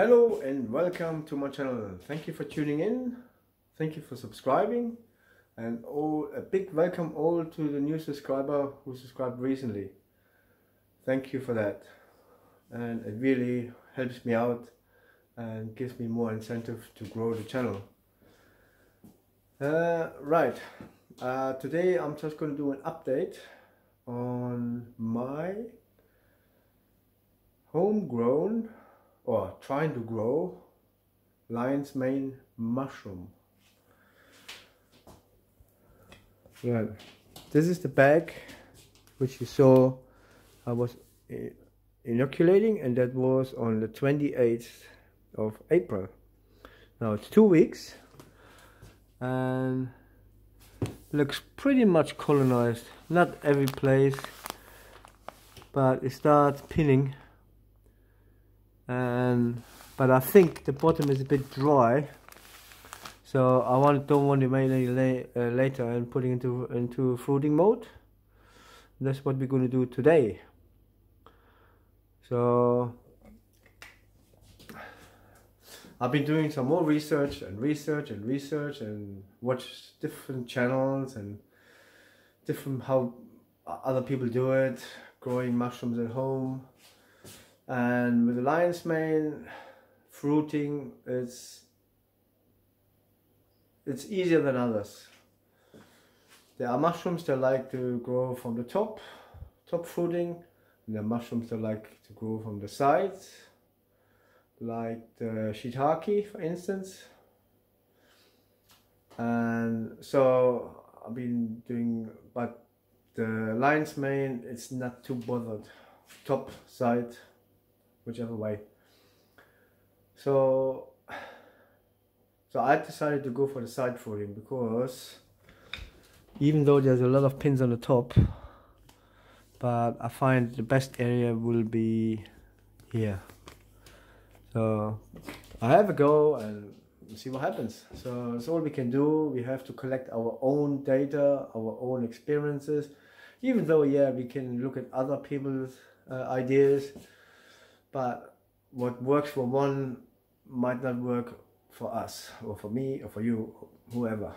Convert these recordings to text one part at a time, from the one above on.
Hello and welcome to my channel. Thank you for tuning in. Thank you for subscribing. And all, a big welcome all to the new subscriber who subscribed recently. Thank you for that. And it really helps me out and gives me more incentive to grow the channel. Uh, right, uh, today I'm just going to do an update on my homegrown or trying to grow lion's mane mushroom. Right, this is the bag which you saw I was eh, inoculating and that was on the 28th of April. Now it's two weeks and looks pretty much colonized. Not every place, but it starts pinning and but I think the bottom is a bit dry. So I want don't want to make any la uh, later and putting into into fruiting mode. That's what we're going to do today. So I've been doing some more research and research and research and watch different channels and different how other people do it growing mushrooms at home and with the lion's mane fruiting it's it's easier than others. There are mushrooms that like to grow from the top top fruiting. And there are mushrooms that like to grow from the sides like the shiitake for instance. And so I've been doing but the lion's mane it's not too bothered. Top side whichever way. So, so I decided to go for the side fruiting because even though there's a lot of pins on the top, but I find the best area will be here. So I have a go and see what happens. So that's all we can do. We have to collect our own data, our own experiences. Even though, yeah, we can look at other people's uh, ideas but what works for one might not work for us or for me or for you whoever.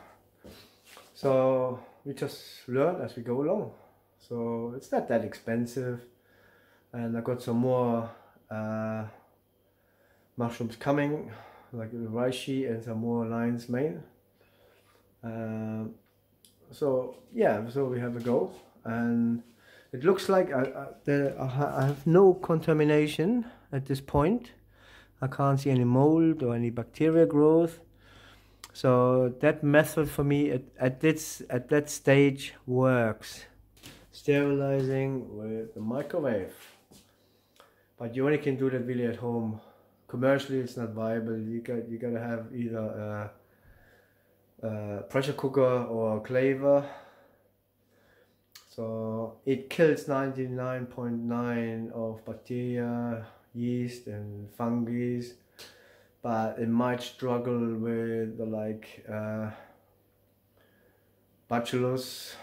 So we just learn as we go along. So it's not that expensive. And I got some more uh, mushrooms coming like the reishi and some more lion's mane. Uh, so yeah so we have a go and it looks like uh, uh, I, I, the, I have no contamination at this point. I can't see any mold or any bacteria growth. So that method for me at, at this at that stage works. Sterilizing with the microwave. But you only can do that really at home. Commercially it's not viable. You got you gotta have either a, a pressure cooker or autoclave so it kills 99.9 of bacteria, yeast and fungi, but it might struggle with the like uh, bacillus,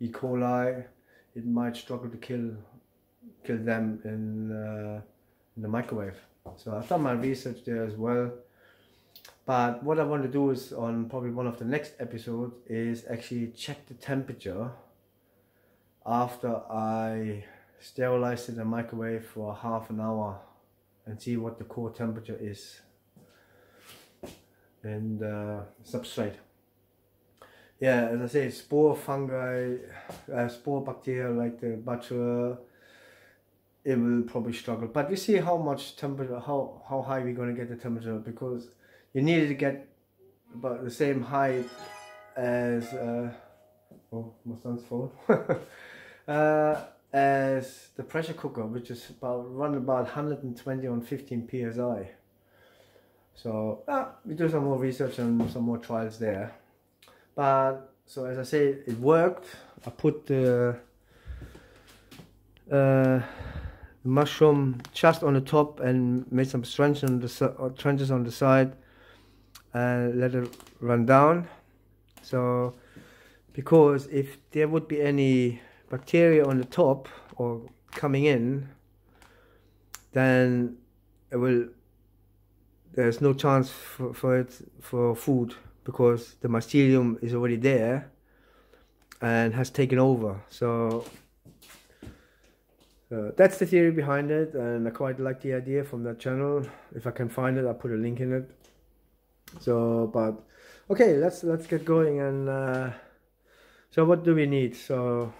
E. coli. It might struggle to kill kill them in, uh, in the microwave. So I've done my research there as well. But what I want to do is on probably one of the next episodes is actually check the temperature after I sterilize it in the microwave for half an hour and see what the core temperature is and uh, substrate. Yeah, as I say, spore fungi, uh, spore bacteria like the bacillus, it will probably struggle. But we see how much temperature, how, how high we're going to get the temperature because you needed to get about the same height as uh, oh my son's phone uh, as the pressure cooker which is about run about 120 on 15 psi so uh, we do some more research and some more trials there. But so as I say it worked. I put the uh, mushroom just on the top and made some trenches on the, uh, trenches on the side and let it run down. So because if there would be any bacteria on the top or coming in then it will there's no chance for, for it for food because the mycelium is already there and has taken over. So uh, that's the theory behind it and I quite like the idea from that channel. If I can find it I'll put a link in it so but okay let's let's get going and uh, so what do we need? So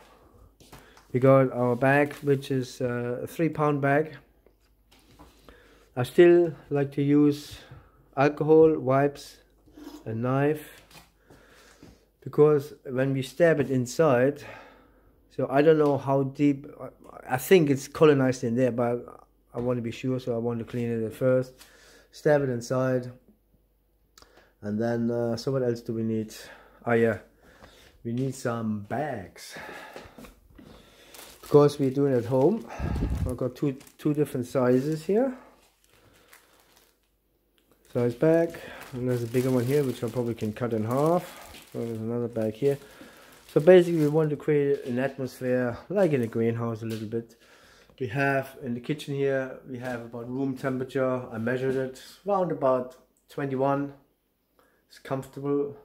we got our bag which is uh, a three pound bag. I still like to use alcohol wipes a knife because when we stab it inside so I don't know how deep I think it's colonized in there but I want to be sure so I want to clean it at first stab it inside and then uh, so what else do we need? Oh yeah. We need some bags. Because we're doing it at home I've got two two different sizes here. Size bag and there's a bigger one here which I probably can cut in half. So there's another bag here. So basically we want to create an atmosphere like in a greenhouse a little bit. We have in the kitchen here we have about room temperature. I measured it around about 21 it's comfortable.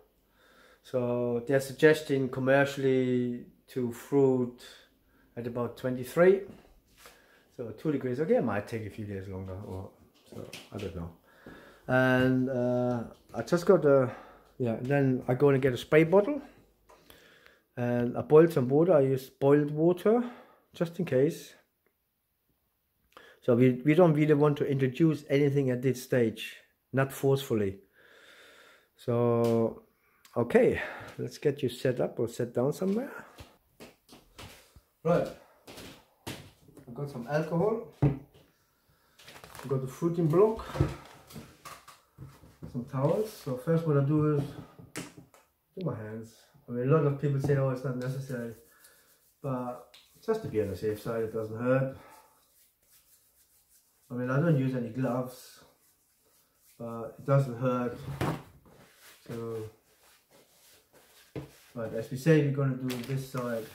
So they're suggesting commercially to fruit at about 23 so two degrees okay it might take a few days longer or so I don't know. And uh, I just got a yeah then I go and get a spray bottle and I boiled some water. I use boiled water just in case. So we, we don't really want to introduce anything at this stage not forcefully so okay let's get you set up or set down somewhere. Right. I've got some alcohol. I've got the fruiting block. Some towels. So first what I do is do my hands. I mean a lot of people say oh it's not necessary. But just to be on the safe side it doesn't hurt. I mean I don't use any gloves but it doesn't hurt so but as we say, we're going to do this side.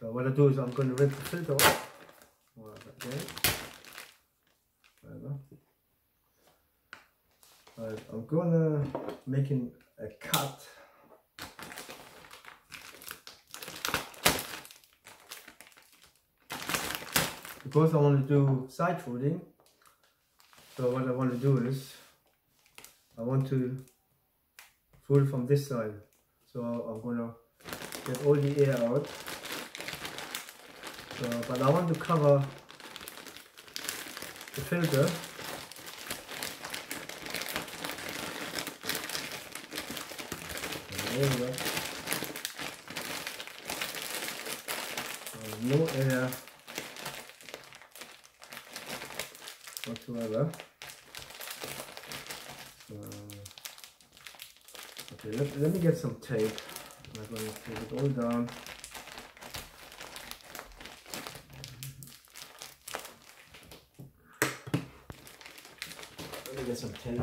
So what I do is I'm going to rip the filter off. Okay. Whatever. Right, I'm gonna making a cut. Because I want to do side fruiting, so what I want to do is I want to fruit from this side. So I'm gonna get all the air out. So, but I want to cover the filter. No air whatsoever. Okay, let, let me get some tape. I'm going to tape it all down. Let me get some tape.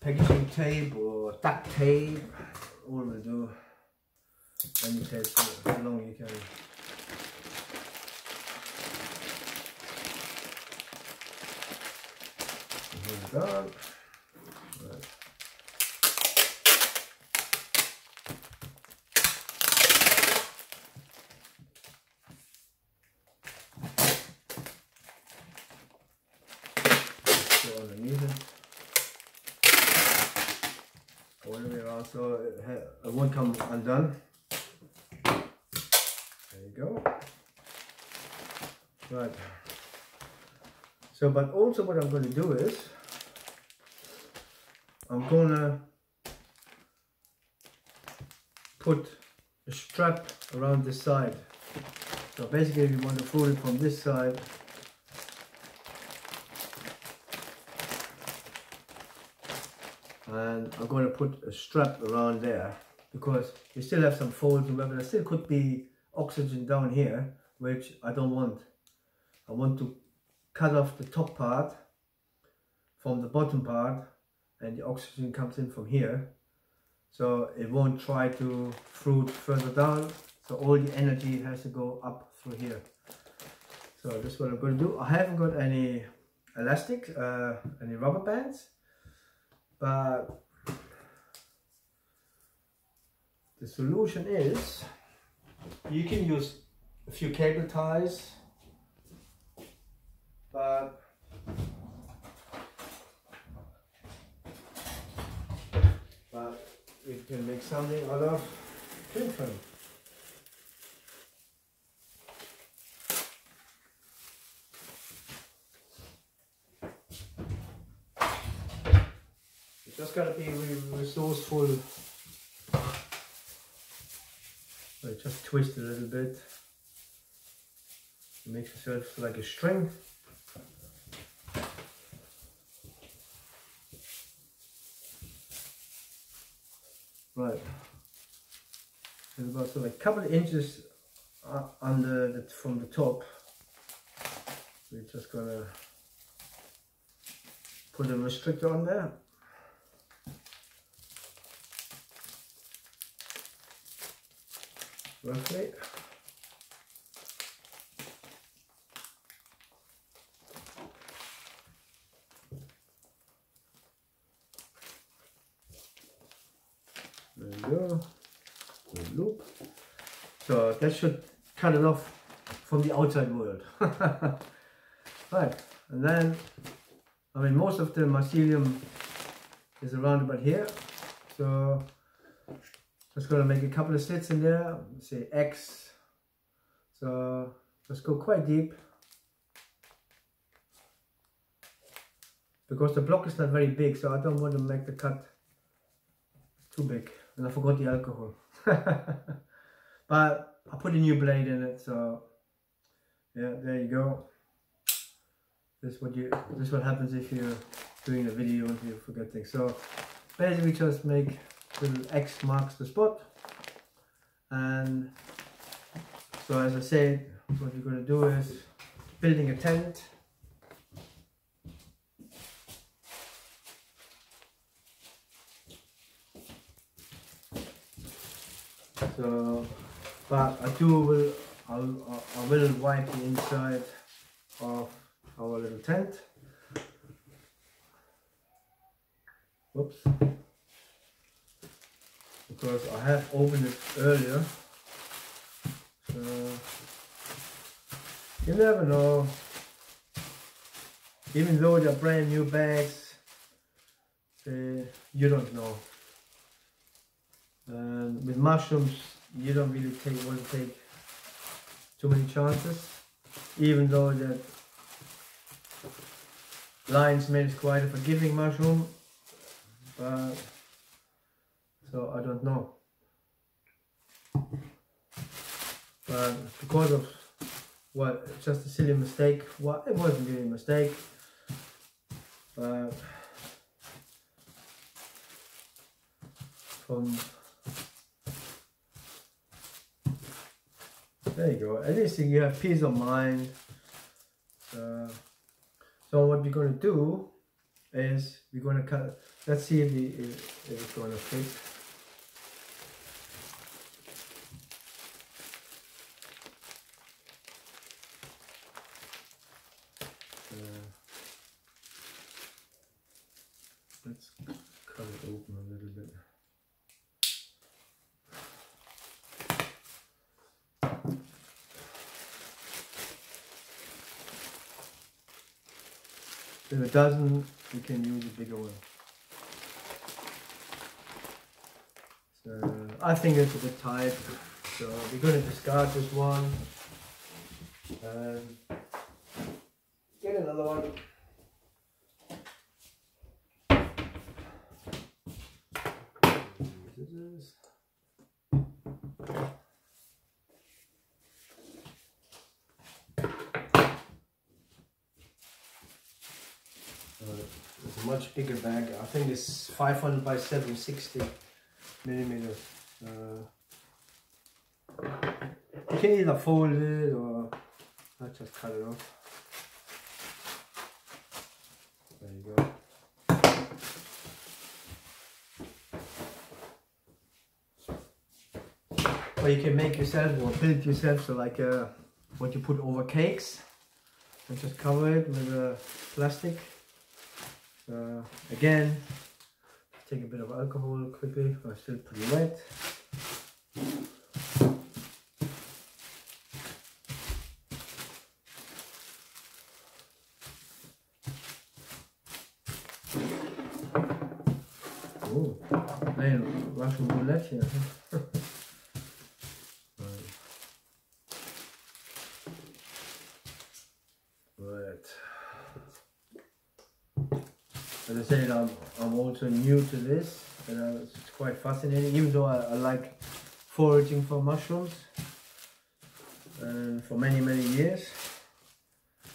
packaging tape or duct tape, all we do. Me test how long you can done. Right. Go underneath it. All the way around so it won't come undone. There you go. Right. So, but also what I'm going to do is I'm gonna put a strap around this side. So basically we want to fold it from this side and I'm going to put a strap around there because we still have some folds remember there still could be oxygen down here which I don't want. I want to cut off the top part from the bottom part and the oxygen comes in from here. So it won't try to fruit further down. So all the energy has to go up through here. So this is what I'm going to do. I haven't got any elastic uh, any rubber bands but the solution is you can use a few cable ties but but we can make something out of film. You just gotta be resourceful. just twist a little bit. Make yourself like a string. Right. There's about so like a couple of inches under the, from the top. We're just gonna put a restrictor on there. Roughly. Go. loop. So that should cut it off from the outside world. right, and then, I mean, most of the mycelium is around about here. So just gonna make a couple of slits in there, say X. So let's go quite deep. Because the block is not very big, so I don't want to make the cut too big and I forgot the alcohol. but I put a new blade in it, so yeah, there you go. This is what you this is what happens if you're doing a video and you forget things. So basically just make little X marks the spot. And so as I said, what you're gonna do is building a tent So, but I do will I'll, I will wipe the inside of our little tent. Whoops. Because I have opened it earlier. So you never know. Even though they're brand new bags, uh, you don't know. And with mushrooms, you don't really take want to take too many chances, even though that lion's mane is quite a forgiving mushroom, but so I don't know. But because of what just a silly mistake, well, it wasn't really a mistake, but from There you go. At least you have peace of mind. Uh, so what we're going to do is we're going to cut. Let's see if, the, if, if it's going to fit. Uh, let's cut it open a little bit. If it doesn't, you can use a bigger one. So I think it's a bit tight. So we're going to discard this one and get another one. Much bigger bag. I think it's 500 by 760 millimeters. Uh, you can either fold it or I just cut it off. There you go. or you can make yourself or build yourself so like uh, what you put over cakes and just cover it with a plastic so again take a bit of alcohol quickly I'm still pretty wet Oh, man, Russian roulette here. right. As I said, I'm, I'm also new to this, uh, it's quite fascinating, even though I, I like foraging for mushrooms and for many, many years.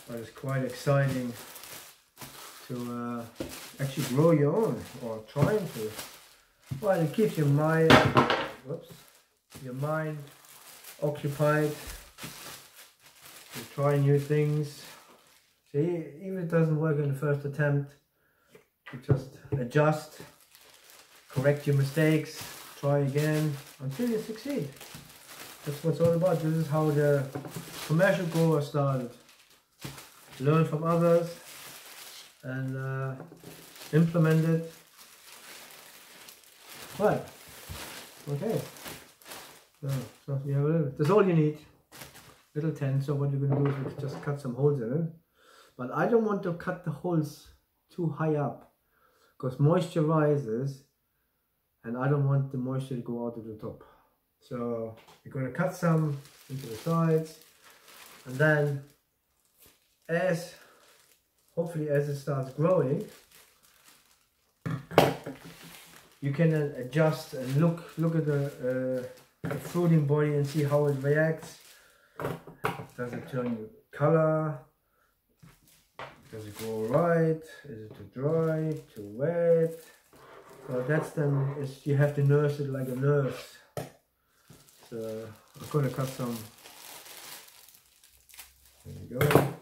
But it's quite exciting to uh, actually grow your own or trying to. Well, it keeps your mind, whoops, your mind occupied. You try new things. See, even it doesn't work in the first attempt, you just adjust, correct your mistakes, try again until you succeed. That's what it's all about. This is how the commercial grower started. Learn from others and uh, implement it. Right. Okay. So, so you have a little, that's all you need. Little tent. So what you're going to do is just cut some holes in it. But I don't want to cut the holes too high up because moisture rises and I don't want the moisture to go out of the top. So you're going to cut some into the sides and then as hopefully as it starts growing you can then adjust and look look at the, uh, the fruiting body and see how it reacts does it turn color does it go right? Is it too dry too wet? So that's then is you have to nurse it like a nurse. So I'm gonna cut some. There you go.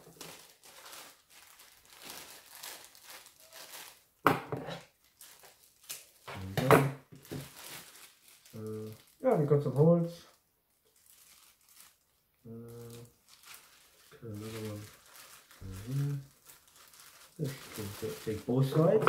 Uh, yeah, we got some holes. Uh, another one here. This can take both sides.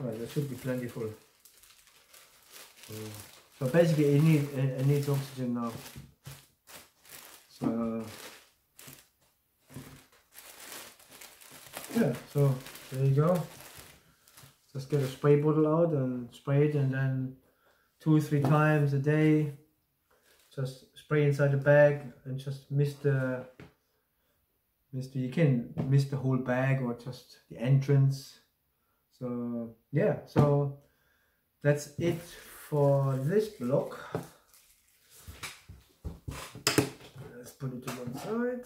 Right, that should be plentiful. Uh, so basically, it needs it needs oxygen now. So. yeah so there you go just get a spray bottle out and spray it and then two or three times a day just spray inside the bag and just mist the mist the, you can mist the whole bag or just the entrance. So yeah so that's it for this block. Let's put it to one side.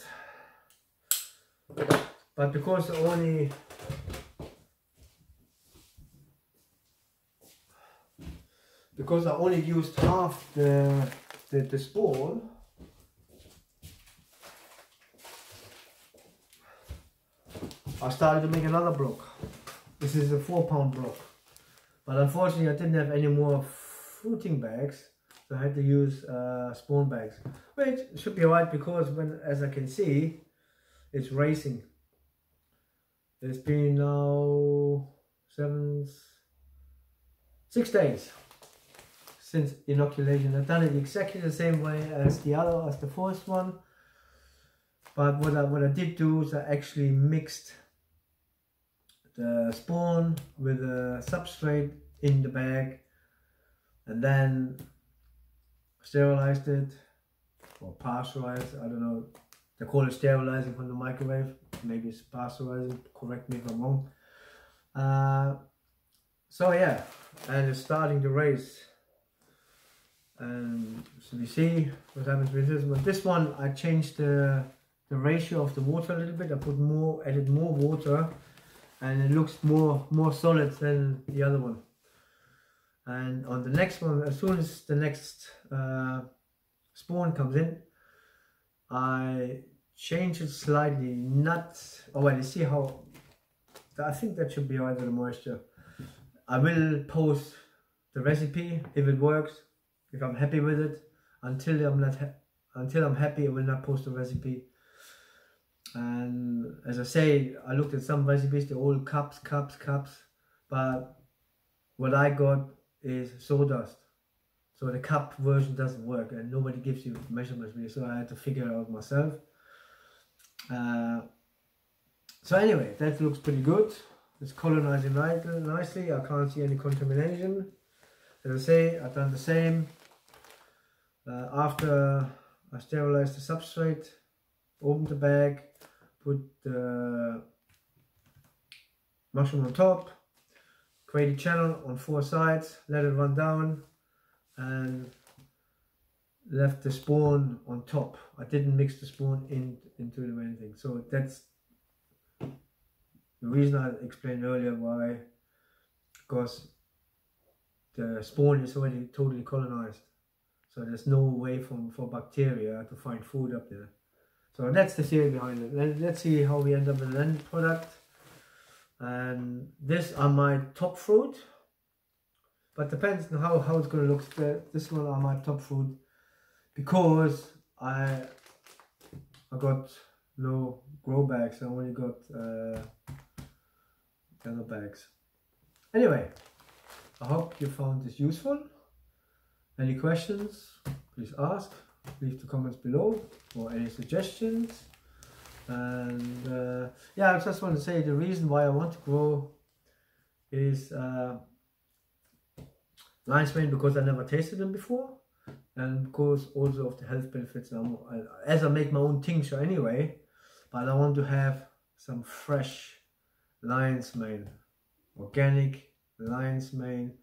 But because only because I only used half the the, the spawn I started to make another block. This is a four pound block. But unfortunately I didn't have any more fruiting bags so I had to use uh, spawn bags which should be alright because when as I can see it's racing. It's been now seven, six days since inoculation. I've done it exactly the same way as the other, as the first one. But what I, what I did do is I actually mixed the spawn with the substrate in the bag and then sterilized it or pasteurized, I don't know, they call it sterilizing from the microwave maybe it's pasteurizing correct me if i'm wrong uh, so yeah and it's starting to raise and so we see what happens with this one this one i changed the the ratio of the water a little bit. I put more added more water and it looks more more solid than the other one. And on the next one as soon as the next uh, spawn comes in I change it slightly, not, oh well, you see how, I think that should be under the moisture. I will post the recipe if it works, if I'm happy with it. Until I'm not, until I'm happy, I will not post a recipe. And as I say, I looked at some recipes, they're all cups, cups, cups, but what I got is sawdust. So the cup version doesn't work and nobody gives you measurements really, so I had to figure it out myself. Uh, so anyway, that looks pretty good. It's colonizing nicely. I can't see any contamination. As I say, I've done the same. Uh, after I sterilized the substrate, opened the bag, put the mushroom on top, create a channel on four sides, let it run down, and left the spawn on top. I didn't mix the spawn in into anything. So that's the reason I explained earlier why, because the spawn is already totally colonized. So there's no way for, for bacteria to find food up there. So that's the theory behind it. Let, let's see how we end up with the end product. And this are my top fruit. But depends on how, how it's going to look. This one are my top fruit. Because I I got no grow bags. I only got uh, yellow bags. Anyway, I hope you found this useful. Any questions, please ask. Leave the comments below or any suggestions. And uh, yeah, I just want to say the reason why I want to grow is uh, lion's mane because I never tasted them before and because also of the health benefits. I'm, as I make my own tincture anyway, but I want to have some fresh lion's mane, organic lion's mane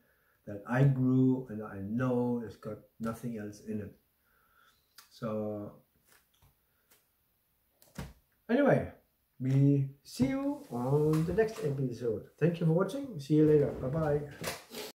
that I grew and I know it's got nothing else in it. So anyway, we see you on the next episode. Thank you for watching. See you later. Bye bye.